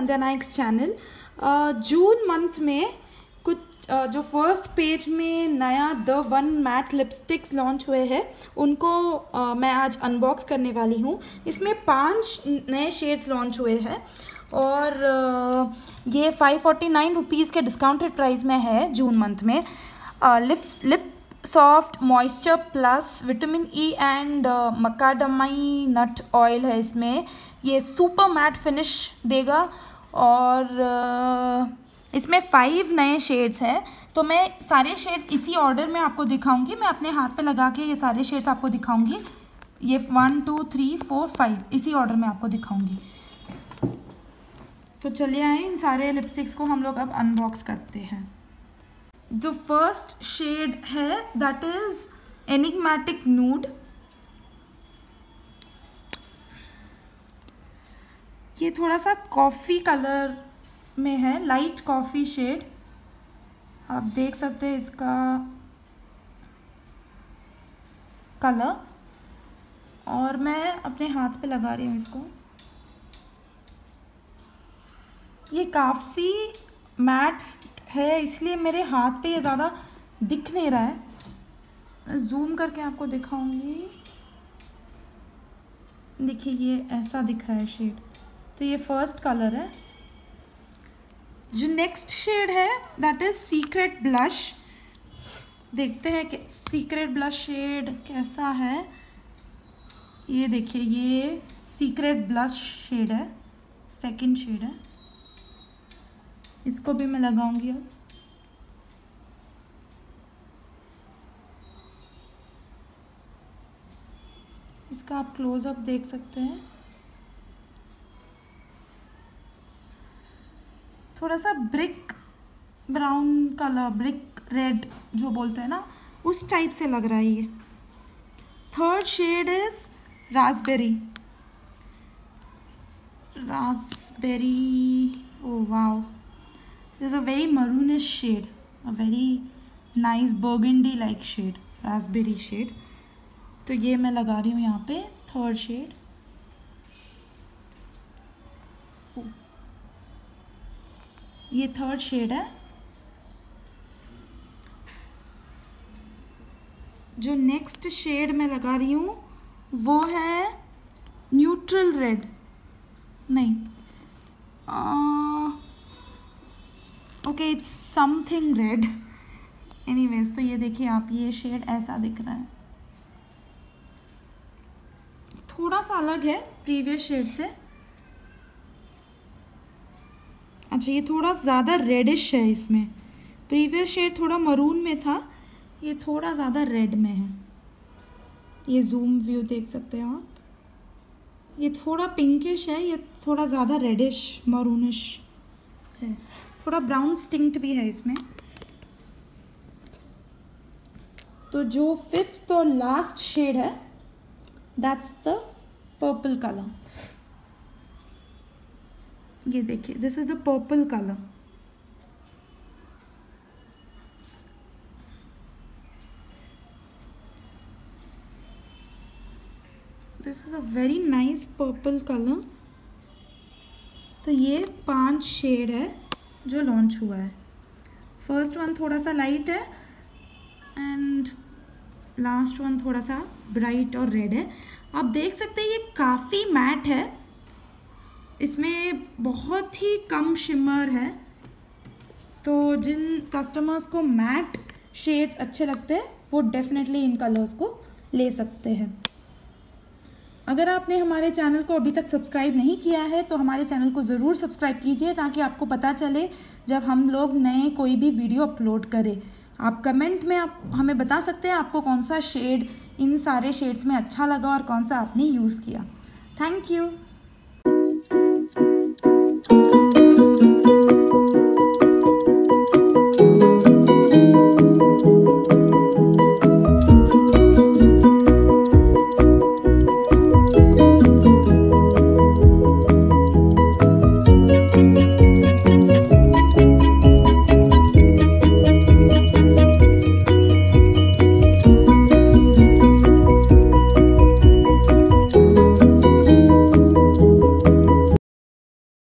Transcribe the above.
नाइक्स channel जून month में कुछ uh, जो फ़र्स्ट पेज में नया the one matte lipsticks launch हुए हैं उनको uh, मैं आज अनबॉक्स करने वाली हूँ। इसमें पाँच नए शेड्स लॉन्च हुए हैं और uh, ये फाइव फोर्टी नाइन रुपीज़ के डिस्काउंटेड प्राइस में है जून मंथ में। Lip lip soft moisture plus vitamin E and macadamia nut oil है इसमें। ये सुपर मैट फिनिश देगा और इसमें फाइव नए शेड्स हैं। तो मैं सारे शेड्स इसी ऑर्डर में आपको दिखाऊँगी। मैं अपने हाथ पे लगा के ये सारे शेड्स आपको दिखाऊँगी। ये one two three four five इसी ऑर्डर में आपको दिखाऊँगी। तो चलिए आए इन सारे लिपस्टिक्स को हम लोग अब अनबॉक्स करते हैं। जो फ़र्स्ट शेड है दैट इज़ एनिग्मेटिक नूड ये थोड़ा सा कॉफ़ी कलर में है लाइट कॉफ़ी शेड आप देख सकते हैं इसका कलर और मैं अपने हाथ पे लगा रही हूँ इसको। ये काफ़ी मैट है, इसलिए मेरे हाथ पे ये ज़्यादा दिख नहीं रहा है। मैं जूम करके आपको दिखाऊँगी। देखिए, ये ऐसा दिख रहा है शेड तो ये फ़र्स्ट कलर है। जो नेक्स्ट शेड है दैट इज़ सीक्रेट ब्लश देखते हैं कि सीक्रेट ब्लश शेड कैसा है। ये देखिए, ये सीक्रेट ब्लश शेड है। सेकंड शेड है। इसको भी मैं लगाऊँगी अब। इसका आप क्लोज़अप देख सकते हैं। थोड़ा सा brick, brown colour, brick, red जो बोलते हैं ना, उस टाइप से लग रहा है ये। Third shade is raspberry raspberry oh wow this a very maroonish shade a very nice burgundy like shade raspberry shade तो ये मैं लगा रही हूँ यहाँ पे थर्ड शेड ये थर्ड शेड है। जो नेक्स्ट शेड मैं लगा रही हूँ, वो है न्यूट्रल रेड नहीं। Okay it's something red anyways तो ये देखिए आप, ये शेड ऐसा दिख रहा है। थोड़ा सा अलग है प्रीवियस शेड से। अच्छा ये थोड़ा ज़्यादा रेडिश है इसमें। प्रीवियस शेड थोड़ा मरून में था, ये थोड़ा ज़्यादा रेड में है। ये जूम व्यू देख सकते हैं आप। ये थोड़ा पिंकिश है, ये थोड़ा ज़्यादा रेडिश मरूनिश है। थोड़ा ब्राउन स्टिंक्ट भी है इसमें। तो जो फिफ्थ और लास्ट शेड है दैट्स द पर्पल कलर ये देखिए this is the purple colour this is a very nice purple colour तो ये पाँच शेड है जो लॉन्च हुआ है। फ़र्स्ट वन थोड़ा सा लाइट है एंड लास्ट वन थोड़ा सा ब्राइट और रेड है। आप देख सकते हैं ये काफ़ी मैट है। इसमें बहुत ही कम शिमर है। तो जिन कस्टमर्स को मैट शेड्स अच्छे लगते हैं, वो डेफिनेटली इन कलर्स को ले सकते हैं। अगर आपने हमारे चैनल को अभी तक सब्सक्राइब नहीं किया है तो हमारे चैनल को ज़रूर सब्सक्राइब कीजिए ताकि आपको पता चले जब हम लोग नए कोई भी वीडियो अपलोड करें। आप कमेंट में आप, हमें बता सकते हैं आपको कौन सा शेड इन सारे शेड्स में अच्छा लगा और कौन सा आपने यूज़ किया। Thank you